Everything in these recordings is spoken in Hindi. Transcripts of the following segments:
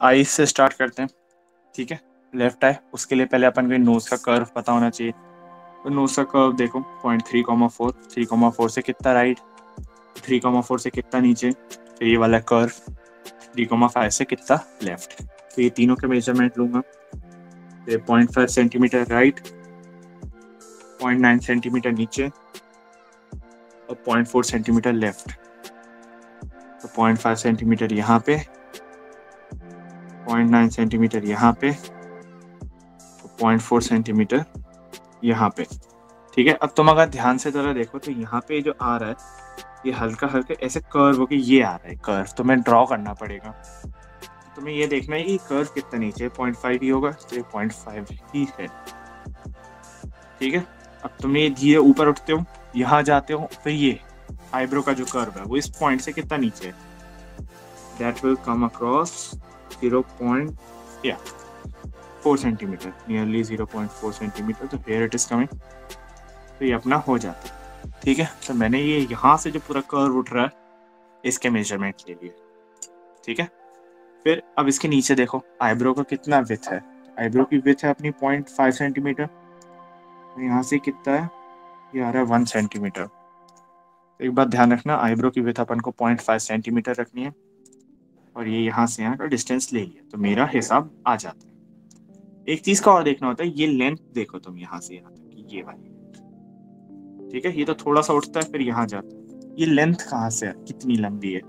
आईज से स्टार्ट करते हैं, ठीक है? लेफ़्ट आई उसके लिए पहले अपन को नोज़ का कर्व पता होना चाहिए। तो नोज़ का कर्व देखो point three comma four three comma four से कितना राइट थ्री कॉमा फोर से कितना नीचे फिर ये वाला कर्व थ्री कॉमा फाइव से कितना लेफ़्ट तो ये तीनों के मेज़रमेंट लूँगा। फिर point five centimetre right point nine centimetre नीचे, और पॉइंट फोर सेंटीमीटर लेफ़्ट तो पॉइंट फाइव सेंटीमीटर यहाँ पे पॉइंट नाइन सेंटीमीटर यहाँ पे पॉइंट फोर सेंटीमीटर यहाँ पे। ठीक है, अब तुम अगर ध्यान से जरा देखो तो यहाँ पे जो आ रहा है, ये हल्का हल्का ऐसे कर्व होके ये आ रहा है कर्व तो मैं ड्रॉ करना पड़ेगा। तुम्हें ये देखना है कि कर्व कितना नीचे पॉइंट फाइव ही होगा तो ये पॉइंट फाइव ही है। ठीक है, अब तुम ये धीरे ऊपर उठते हो, यहाँ जाते हो, फिर ये आईब्रो का जो कर्व है, वो इस पॉइंट से कितना नीचे है? कम अक्रॉस ज़ीरो पॉइंट या four centimetre nearly zero point four centimetre तो हेयर इट इज़ कमिंग तो ये अपना हो जाता है। ठीक है? तो मैंने ये यहाँ से जो पूरा कर्व उठ रहा है, इसके मेज़रमेंट ले लिए। ठीक है? फिर अब इसके नीचे देखो आईब्रो का कितना विथ है? आईब्रो की विथ है अपनी पॉइंट फाइव सेंटीमीटर यहाँ से कितना है? ये आ रहा है वन सेंटीमीटर एक बात ध्यान रखना आईब्रो की विथ अपन को पॉइंट फाइव सेंटीमीटर रखनी है। और ये यहाँ से यहाँ का डिस्टेंस ले लिया तो मेरा हिसाब आ जाता है। एक चीज़ का और देखना होता है, ये लेंथ देखो तुम यहाँ से, यहाँ तक ये वाली ठीक है, ये तो थोड़ा सा उठता है, फिर यहाँ जाता है। ये लेंथ कहाँ से है कितनी लंबी है?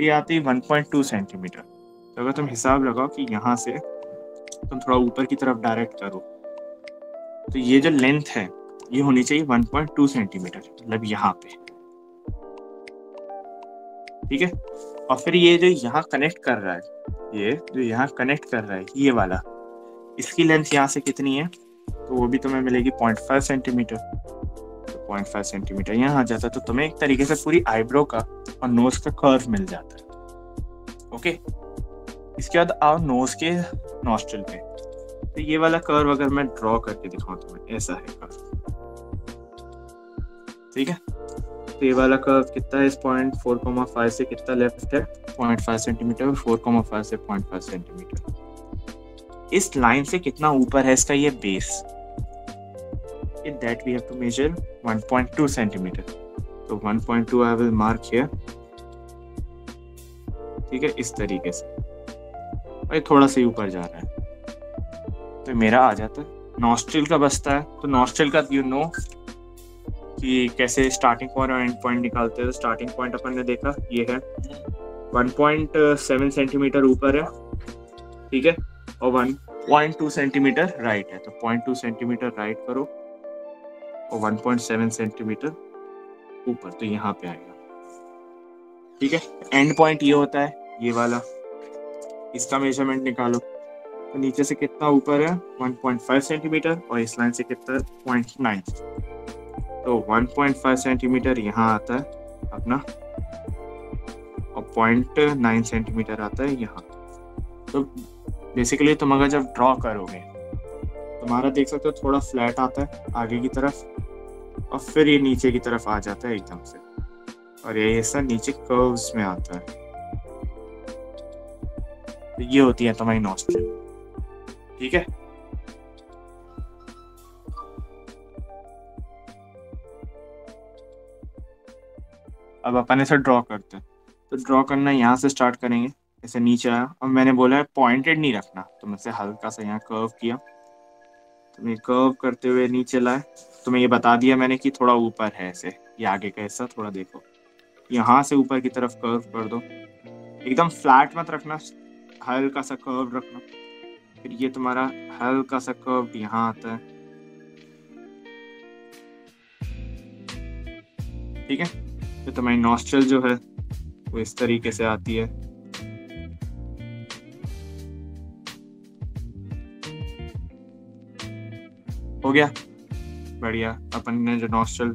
ये आती है वन पॉइंट टू सेंटीमीटर तो अगर तुम हिसाब लगाओ कि यहाँ से तुम थोड़ा ऊपर की तरफ़ डायरेक्ट करो तो ये जो लेंथ है, ये होनी चाहिए 1.2 सेंटीमीटर मतलब यहाँ पे। ठीक है? और फिर ये जो यहाँ कनेक्ट कर रहा है, ये जो यहाँ कनेक्ट कर रहा है, ये वाला, इसकी लेंथ यहाँ से कितनी है? तो वो भी तुम्हें मिलेगी point five centimetre point five centimetre यहाँ आ जाता है तो तुम्हें एक तरीके से पूरी आईब्रो का और नोज़ का कर्व मिल जाता है। ओके इसके बाद आओ नोज़ के नॉस्ट्रल पे। तो ये वाला कर्व अगर मैं ड्रॉ करके दिखाऊँ तुम्हें, ऐसा है कर्व ठीक है? तो ये वाला कर्व कितना है? इस पॉइंट फोर कोमा फाइव से कितना लेफ़्ट है? Point five centimetre four comma five से पॉइंट फाइव सेंटीमीटर इस लाइन से कितना ऊपर है इसका ये base that we have to measure 1.2 centimetre तो 1.2 आई विल मार्क हियर ठीक है? इस तरीके से। और ये थोड़ा सा ऊपर जा रहा है। तो मेरा आ जाता है। नॉस्ट्रिल का बसता है। तो नॉस्ट्रिल का यू नो कि कैसे स्टार्टिंग पॉइंट और एंड पॉइंट निकालते हैं। स्टार्टिंग पॉइंट अपन ने देखा, ये है। 1.7 सेंटीमीटर ऊपर है, ठीक है? और 1.2 सेंटीमीटर राइट है। तो 0.2 सेंटीमीटर राइट करो और 1.7 सेंटीमीटर ऊपर तो यहाँ पे आएगा। ठीक है? एंड पॉइंट ये होता है, ये वाला। इसका मेज़रमेंट निकालो। तो नीचे से कितना ऊपर है? 1.5 सेंटीमीटर और इस लाइन से कितना? पॉइंट नाइन तो 1.5 सेंटीमीटर यहाँ आता है, अपना। और पॉइंट नाइन सेंटीमीटर आता है यहाँ। तो बेसिकली तुम अगर जब ड्रॉ करोगे, तुम्हारा देख सकते हो थोड़ा फ्लैट आता है, आगे की तरफ़, और फिर ये नीचे की तरफ़ आ जाता है एकदम से। और ये हिस्सा नीचे कर्व्स में आता है। तो ये होती है तुम्हारी नॉस्ट्रिल ठीक है? अब अपन इसे ड्रॉ करते हैं। तो ड्रॉ करना यहाँ से स्टार्ट करेंगे ऐसे नीचे आया। और मैंने बोला है पॉइंटेड नहीं रखना। तो मैं से हल्का सा यहाँ कर्व किया। तो मैं कर्व करते हुए नीचे लाए तो मैं ये बता दिया मैंने कि थोड़ा ऊपर है ऐसे ये आगे का हिस्सा थोड़ा देखो। यहाँ से ऊपर की तरफ़ कर्व कर दो। एकदम फ्लैट मत रखना। हल्का सा कर्व रखना। फिर ये तुम्हारा हल्का सा कर्व यहाँ आता है। ठीक है? तो तुम्हारी नॉस्ट्रल जो है, वो इस तरीके से आती है। हो गया। बढ़िया। अपन ने जो नॉस्ट्रल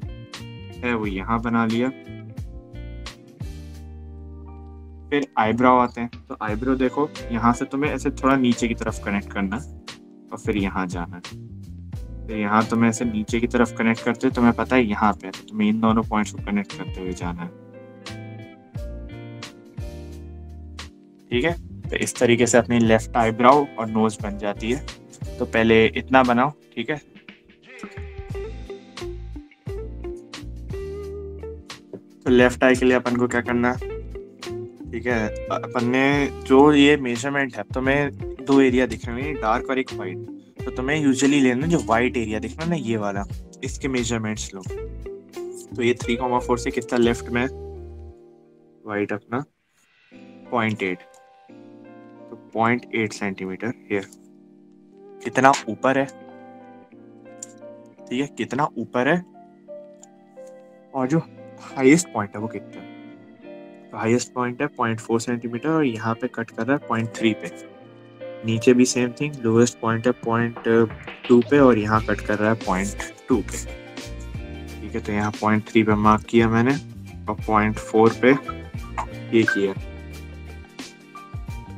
है, वो यहाँ बना लिया। फिर आईब्रो आते हैं। तो आईब्रो देखो, यहाँ से तुम्हें ऐसे थोड़ा नीचे की तरफ़ कनेक्ट करना और फिर यहाँ जाना है। फिर यहाँ तुम्हें ऐसे नीचे की तरफ़ कनेक्ट करते हो तुम्हें पता है यहाँ पे तो तुम्हें इन दोनों पॉइंट्स को कनेक्ट करते हुए जाना है। ठीक है? तो इस तरीके से अपनी लेफ़्ट आईब्राउ और नोज़ बन जाती है। तो पहले इतना बनाओ, ठीक है? तो लेफ़्ट आई के लिए अपन को क्या करना है? ठीक है अपन ने जो ये मेज़रमेंट है तो मैं दो एरिया दिख रहे हैं डार्क और एक वाइट तो तुम्हें यूजुअली लेना जो वाइट एरिया दिखना ना ये वाला, इसके मेजरमेंट्स लो। तो ये थ्री कॉमा फोर से कितना लेफ़्ट में वाइट अपना पॉइंट एट तो पॉइंट एट सेंटीमीटर हियर कितना ऊपर है? ठीक है, कितना ऊपर है? और जो हाईएस्ट पॉइंट है वो कितना? तो हाईएस्ट पॉइंट है पॉइंट फोर सेंटीमीटर और यहाँ पे कट कर रहा है पॉइंट थ्री पे। नीचे भी सेम थिंग लोएस्ट पॉइंट है पॉइंट टू पे और यहाँ कट कर रहा है पॉइंट टू पे। ठीक है तो यहाँ पॉइंट थ्री पे मार्क किया मैंने और पॉइंट फोर पे ये किया।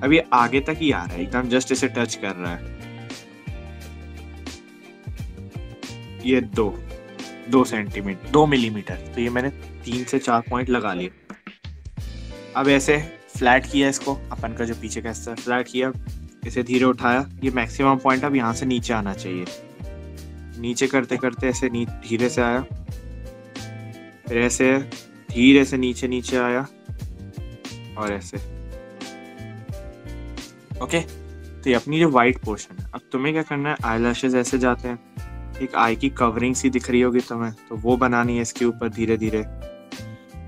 अब ये आगे तक ही आ रहा है, एकदम जस्ट इसे टच कर रहा है। ये दो दो सेंटीमीटर दो मिलीमीटर तो ये मैंने तीन से चार पॉइंट लगा लिए। अब ऐसे फ्लैट किया इसको, अपन का जो पीछे का हिस्सा फ्लैट किया। इसे धीरे उठाया। ये मैक्सिमम पॉइंट अब यहाँ से नीचे आना चाहिए। नीचे करते करते ऐसे धीरे से आया। फिर ऐसे धीरे से नीचे नीचे आया। और ऐसे। ओके तो ये अपनी जो वाइट पोर्शन है। अब तुम्हें क्या करना है? आई लैशेज ऐसे जाते हैं। एक आई की कवरिंग सी दिख रही होगी तुम्हें। तो वो बनानी है इसके ऊपर धीरे धीरे।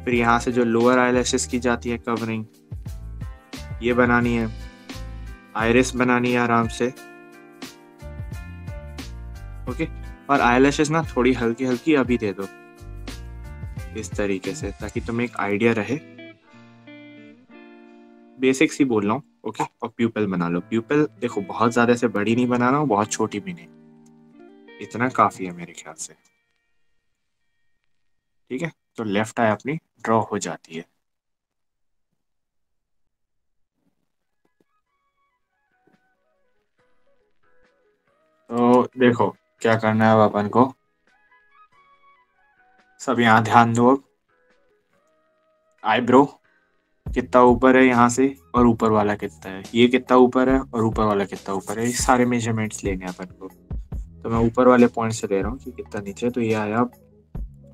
फिर यहाँ से जो लोअर आई की जाती है कवरिंग ये बनानी है। आयरिस बनानी है आराम से। ओके? और आई ना थोड़ी हल्की हल्की अभी दे दो। इस तरीके से, ताकि तुम्हें एक आइडिया रहे। बेसिक्स ही बोल रहा हूँ, ओके? और प्यूपल बना लो। प्यूपल देखो, बहुत ज़्यादा से बड़ी नहीं बनाना बहुत छोटी भी नहीं। इतना काफ़ी है मेरे ख्याल से। ठीक है? तो लेफ़्ट आई अपनी ड्रॉ हो जाती है। तो देखो, क्या करना है अब अपन को? सब यहाँ ध्यान दो आईब्रो कितना ऊपर है यहाँ से और ऊपर वाला कितना है? ये कितना ऊपर है और ऊपर वाला कितना ऊपर है? ये सारे मेजरमेंट्स लेंगे अपन को। तो मैं ऊपर वाले पॉइंट से ले रहा हूँ कि कितना नीचे तो ये आया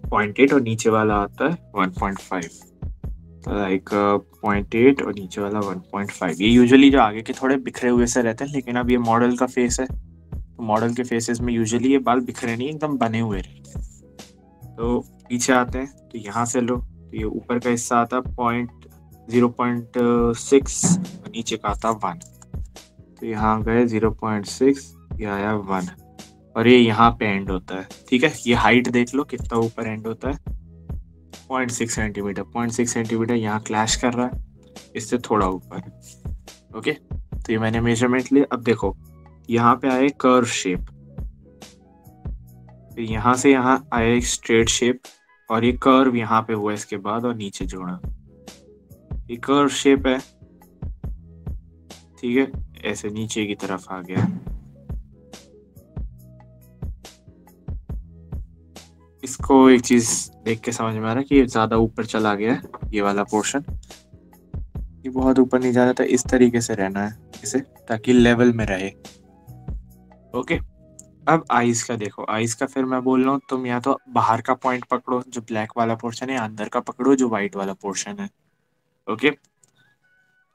पॉइंट एट और नीचे वाला आता है वन पॉइंट फाइव तो लाइक पॉइंट एट और नीचे वाला वन पॉइंट फाइव ये यूजुअली जो आगे के थोड़े बिखरे हुए से रहते हैं, लेकिन अब ये मॉडल का फेस है। मॉडल के फेसेस में यूजुअली ये बाल बिखरे नहीं, एकदम बने हुए रहते हैं। तो पीछे आते हैं तो यहाँ से लो तो ये ऊपर का हिस्सा आता है पॉइंट ज़ीरो पॉइंट सिक्स नीचे का आता वन तो यहाँ गए ज़ीरो पॉइंट सिक्स ये आया वन और ये यहाँ पे एंड होता है, ठीक है? ये हाइट देख लो, कितना ऊपर एंड होता है। Point six centimetre point six centimetre यहाँ क्लैश कर रहा है, इससे थोड़ा ऊपर ओके तो ये मैंने मेज़रमेंट लिया, अब देखो। यहाँ पे आए कर्व शेप तो यहाँ से यहाँ आया एक स्ट्रेट शेप और ये कर्व यहाँ पे हुआ इसके बाद और नीचे जोड़ा। ये कर्व शेप है। ठीक है, ऐसे नीचे की तरफ़ आ गया। इसको एक चीज़ देख के समझ में आ रहा है कि ये ज़्यादा ऊपर चला गया है, ये वाला पोर्शन ये बहुत ऊपर नहीं जाना था इस तरीके से रहना है इसे, ताकि लेवल में रहे। ओके। अब आइस का देखो, आइस का फिर मैं बोल रहा हूँ, तुम या तो बाहर का पॉइंट पकड़ो, जो ब्लैक वाला पोर्शन है अंदर का पकड़ो, जो व्हाइट वाला पोर्शन है। ओके?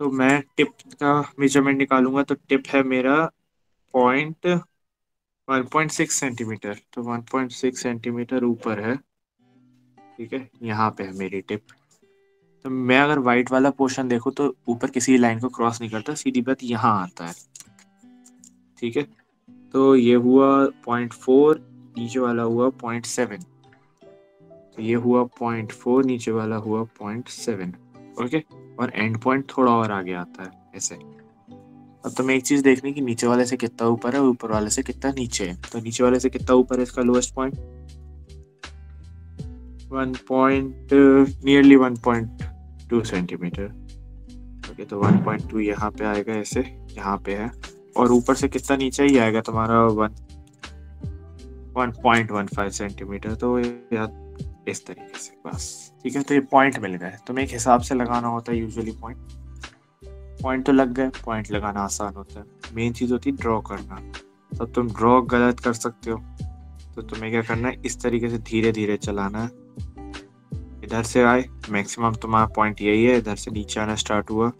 तो मैं टिप का मेज़रमेंट निकालूँगा तो टिप है मेरा पॉइंट 1.6 सेंटीमीटर। तो 1.6 सेंटीमीटर ऊपर है। ठीक है? यहाँ पे है मेरी टिप। तो मैं अगर वाइट वाला पोर्शन देखूँ तो ऊपर किसी लाइन को क्रॉस नहीं करता, सीधी बात यहाँ आता है। ठीक है? तो ये हुआ पॉइंट फोर नीचे वाला हुआ पॉइंट सेवन तो ये हुआ पॉइंट फोर नीचे वाला हुआ पॉइंट सेवन ओके और एंड पॉइंट थोड़ा और आगे आता है, ऐसे. अब तुम्हें एक चीज़ देखनी कि नीचे वाले से कितना ऊपर है ऊपर वाले से कितना नीचे है. तो नीचे वाले से कितना ऊपर है इसका lowest point one point nearly one point two centimetre okay तो वन पॉइंट टू यहाँ पे आएगा ऐसे, यहाँ पे है. और ऊपर से कितना नीचे ही आएगा तुम्हारा one one point one five centimetre तो इस तरीके से, बस। ठीक है तो ये पॉइंट मिल गए। तुम्हें एक हिसाब से लगाना होता है यूजुअली पॉइंट पॉइंट तो लग गए पॉइंट लगाना आसान होता है। मेन चीज़ होती है ड्रॉ करना। तो तुम ड्रॉ गलत कर सकते हो। तो तुम्हें क्या करना है? इस तरीके से धीरे धीरे चलाना है। इधर से आए मैक्सिमम तुम्हारा पॉइंट यही है। इधर से नीचे आना स्टार्ट हुआ।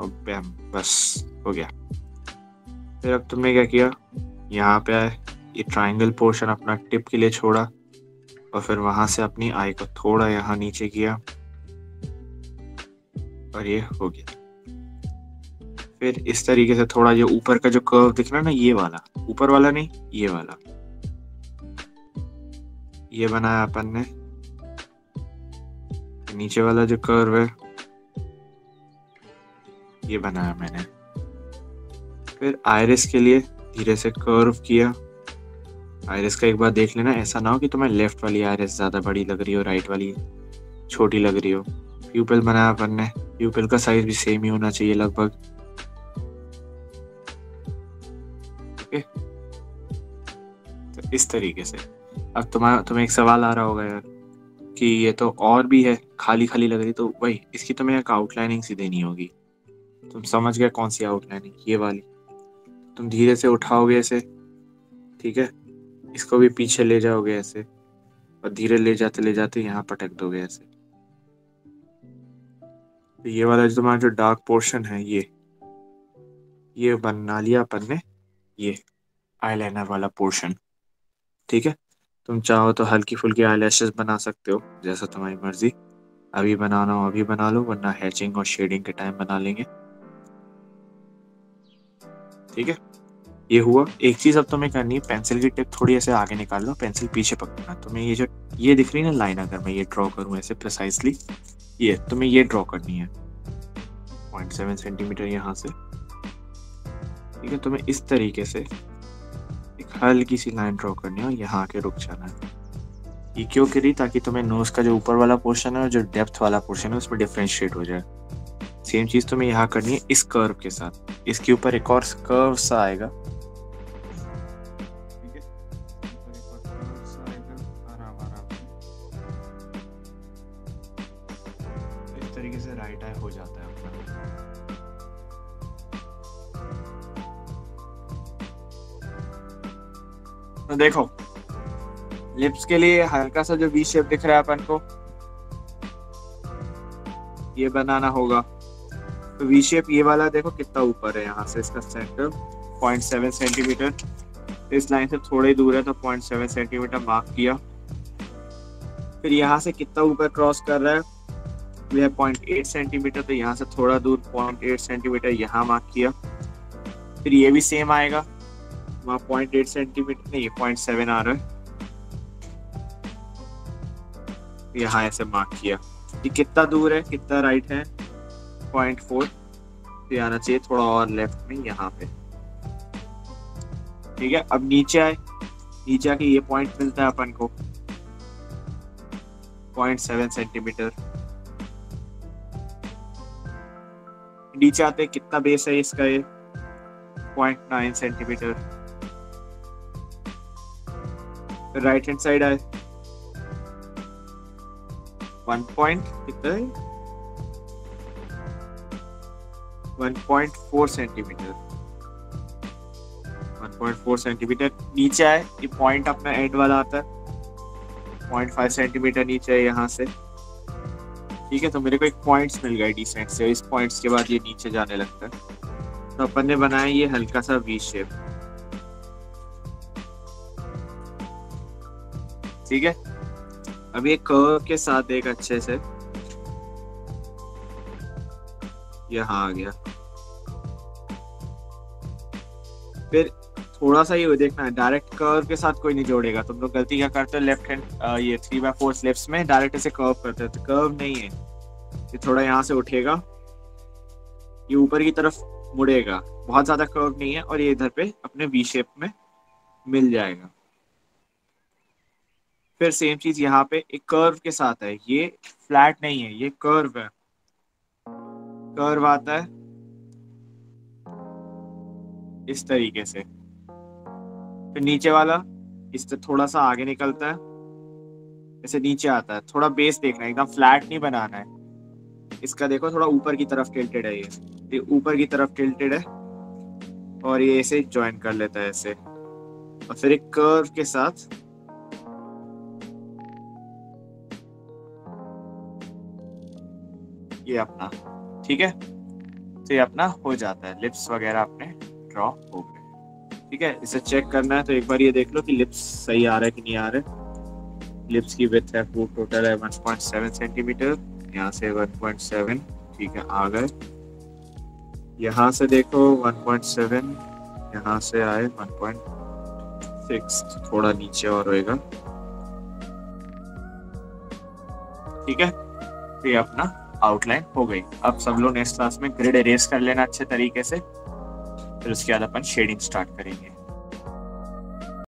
और बस, हो गया। फिर अब तुमने क्या किया? यहाँ पे आए। ये ट्राइंगल पोर्शन अपना टिप के लिए छोड़ा और फिर वहाँ से अपनी आई को थोड़ा यहाँ नीचे किया। और ये हो गया। फिर इस तरीके से थोड़ा जो ऊपर का जो कर्व दिख रहा है ना, ये वाला। ऊपर वाला नहीं, ये वाला। ये बनाया अपन ने। नीचे वाला जो कर्व है, ये बनाया मैंने। फिर आयरिस के लिए धीरे से कर्व किया। आयरिस का एक बार देख लेना, ऐसा ना हो कि तुम्हें लेफ़्ट वाली आयरिस ज़्यादा बड़ी लग रही हो राइट वाली छोटी लग रही हो। प्यूपल बनाया अपन ने प्यूपल का साइज़ भी सेम ही होना चाहिए लगभग। तो इस तरीके से। अब तुम्हारा तुम्हें एक सवाल आ रहा होगा यार, कि ये तो और भी है खाली खाली लग रही तो वही, इसकी तुम्हें एक आउटलाइनिंग सी देनी होगी। तुम समझ गए कौन सी आउटलाइनिंग ये वाली। तुम धीरे से उठाओगे ऐसे, ठीक है? इसको भी पीछे ले जाओगे ऐसे, और धीरे ले जाते ले जाते यहाँ पटक दोगे ऐसे। तो ये वाला जो तुम्हारा जो डार्क पोर्शन है, ये ये बना लिया अपन ने ये आईलाइनर वाला पोर्शन ठीक है? तुम चाहो तो हल्की फुल्की आई बना सकते हो, जैसा तुम्हारी मर्ज़ी। अभी बनाना हो, अभी बना लो, वरना हैचिंग और शेडिंग के टाइम बना लेंगे। ठीक है? ये हुआ। एक चीज़ अब तुम्हें करनी है पेंसिल की टिप थोड़ी ऐसे आगे निकाल लो पेंसिल पीछे पकड़ना। तुम्हें ये जो, ये दिख रही ना लाइन अगर मैं ये ड्रॉ करूँ ऐसे प्रिसाइसली ये तुम्हें ये ड्रॉ करनी है। पॉइंट सेवन सेंटीमीटर यहाँ से। ठीक है तुम्हें इस तरीके से एक हल्की सी लाइन ड्रॉ करनी है और यहाँ आके रुक जाना है। ये क्यों करी? ताकि तुम्हें नोज़ का जो ऊपर वाला पोर्शन है और जो डेप्थ वाला पोर्शन है, उसमें डिफ्रेंशिएट हो जाए। सेम चीज़ तुम्हें यहाँ करनी है इस कर्व के साथ। इसके ऊपर एक और कर्व सा आएगा। तो देखो लिप्स के लिए हल्का सा जो वी शेप दिख रहा है अपन को, ये बनाना होगा। तो वी शेप ये वाला देखो कितना ऊपर है यहाँ से इसका सेंटर पॉइंट सेवन सेंटीमीटर इस लाइन से थोड़े दूर है तो पॉइंट सेवन सेंटीमीटर मार्क किया। फिर यहाँ से कितना ऊपर क्रॉस कर रहा है? यह पॉइंट एट सेंटीमीटर तो यहाँ से थोड़ा दूर पॉइंट एट सेंटीमीटर यहाँ मार्क किया। फिर ये भी सेम आएगा। वहाँ पॉइंट एट सेंटीमीटर नहीं पॉइंट सेवन आ रहा है। यहाँ ऐसे मार्क किया। ये कितना दूर है? कितना राइट है? पॉइंट फोर आना चाहिए, थोड़ा और लेफ़्ट में, यहाँ पे। ठीक है, अब नीचे आए। नीचे आके ये पॉइंट मिलता है अपन को। Point seven centimetre. नीचे आते कितना बेस है इसका ये? Point nine centimetre. Right hand side आए। वन पॉइंट कितना है? One point four centimetre one point four centimetre नीचे आए, ये पॉइंट अपना एंड वाला आता है। पॉइंट फाइव सेंटीमीटर नीचे है यहाँ से। ठीक है तो मेरे को एक पॉइंट्स मिल गए डिसेंट से इस पॉइंट्स के बाद ये नीचे जाने लगता है। तो अपन ने बनाया ये हल्का सा वी शेप ठीक है? अब ये कर्व के साथ एक अच्छे से यहाँ आ गया। फिर थोड़ा सा ये देखना है डायरेक्ट कर्व के साथ कोई नहीं जोड़ेगा। तुम लोग गलती क्या करते हो? लेफ़्ट हैंड ये थ्री बाय फोर स्लिप्स में डायरेक्ट ऐसे कर्व करते हो। तो कर्व नहीं है। ये थोड़ा यहाँ से उठेगा। ये ऊपर की तरफ़ मुड़ेगा। बहुत ज़्यादा कर्व नहीं है और ये इधर पे अपने वी शेप में मिल जाएगा। फिर सेम चीज़ यहाँ पे, एक कर्व के साथ है। ये फ्लैट नहीं है, ये कर्व है। कर्व आता है? इस तरीके से। फिर नीचे वाला इससे थोड़ा सा आगे निकलता है। ऐसे नीचे आता है। थोड़ा बेस देखना है। एकदम फ्लैट नहीं बनाना है। इसका देखो, थोड़ा ऊपर की तरफ़ टिल्टेड है ये। ये ऊपर की तरफ़ टिल्टेड है। और ये ऐसे ज्वाइन कर लेता है ऐसे। और फिर एक कर्व के साथ। ये अपना। ठीक है? तो ये अपना हो जाता है। लिप्स वगैरह अपने ड्रॉ हो गए। ठीक है? इसे चेक करना है तो एक बार ये देख लो कि लिप्स सही आ रहा है कि नहीं आ रहा। लिप्स की विथ है फ़ूड टोटल है 1.7 सेंटीमीटर यहाँ से 1.7 ठीक है, आ गए। यहाँ से देखो 1.7 यहाँ से आए 1.6 थोड़ा नीचे और होएगा। ठीक है? तो ये अपना आउटलाइन हो गई। अब सब लोग नेक्स्ट क्लास में ग्रिड एरेज कर लेना अच्छे तरीके से। फिर उसके बाद अपन शेडिंग स्टार्ट करेंगे।